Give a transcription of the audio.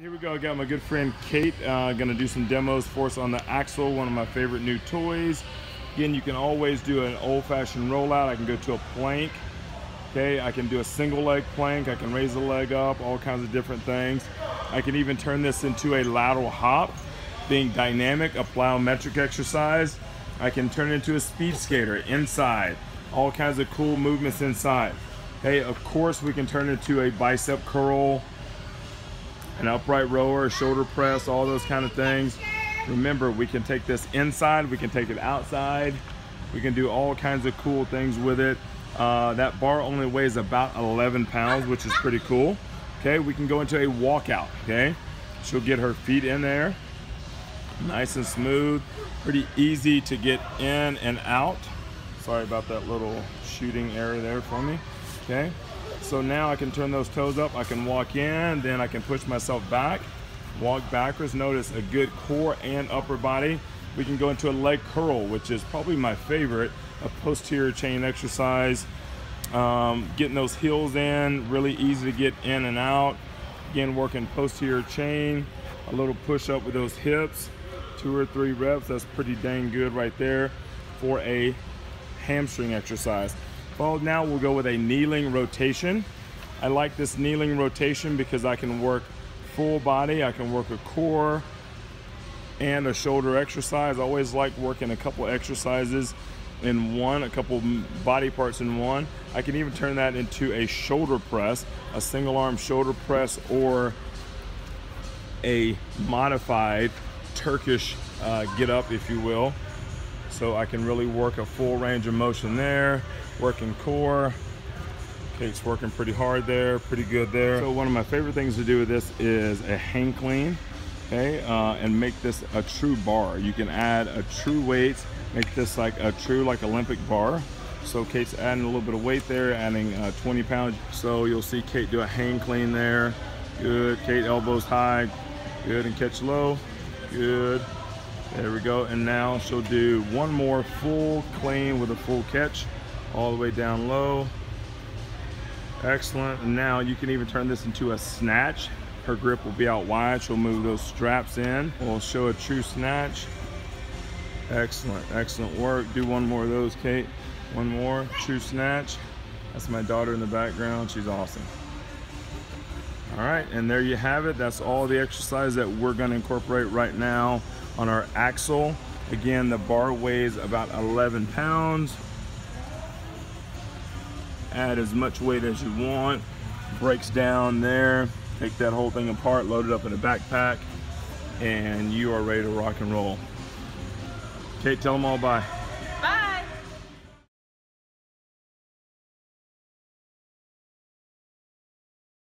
Here we go. I got my good friend Kate. Uh, gonna do some demos for us on the Axle, one of my favorite new toys. Again, you can always do an old-fashioned rollout. I can go to a plank. Okay, I can do a single leg plank. I can raise the leg up, all kinds of different things. I can even turn this into a lateral hop, being dynamic, a plyometric exercise. I can turn it into a speed skater inside, all kinds of cool movements inside. Hey, of course, we can turn it into a bicep curl, an upright rower, shoulder press, all those kind of things. Remember, we can take this inside, we can take it outside, we can do all kinds of cool things with it. Uh, that bar only weighs about 11 pounds, which is pretty cool. Okay, we can go into a walkout, okay? She'll get her feet in there, nice and smooth, pretty easy to get in and out. Sorry about that little shooting error there for me, okay? So now I can turn those toes up, I can walk in, then I can push myself back, walk backwards. Notice a good core and upper body. We can go into a leg curl, which is probably my favorite, a posterior chain exercise. Um, getting those heels in, really easy to get in and out. Again, working posterior chain, a little push up with those hips, two or three reps. That's pretty dang good right there for a hamstring exercise. Followed now, we'll go with a kneeling rotation. I like this kneeling rotation because I can work full body, I can work a core and a shoulder exercise. I always like working a couple exercises in one, a couple body parts in one. I can even turn that into a shoulder press, a single arm shoulder press, or a modified Turkish uh, get up, if you will. So I can really work a full range of motion there, working core. Kate's working pretty hard there, pretty good there. So one of my favorite things to do with this is a hang clean, okay, uh, and make this a true bar. You can add a true weight, make this like a true like Olympic bar. So Kate's adding a little bit of weight there, adding uh, 20 pounds. So you'll see Kate do a hang clean there. Good, Kate elbows high, good, and catch low, good. There we go, and now she'll do one more full clean with a full catch, all the way down low. Excellent, and now you can even turn this into a snatch. Her grip will be out wide, she'll move those straps in. We'll show a true snatch. Excellent, excellent work. Do one more of those, Kate. One more, true snatch. That's my daughter in the background, she's awesome. All right, and there you have it. That's all the exercise that we're gonna incorporate right now on our axle. Again, the bar weighs about 11 pounds. Add as much weight as you want. Breaks down there. Take that whole thing apart, load it up in a backpack, and you are ready to rock and roll. Kate, tell them all bye.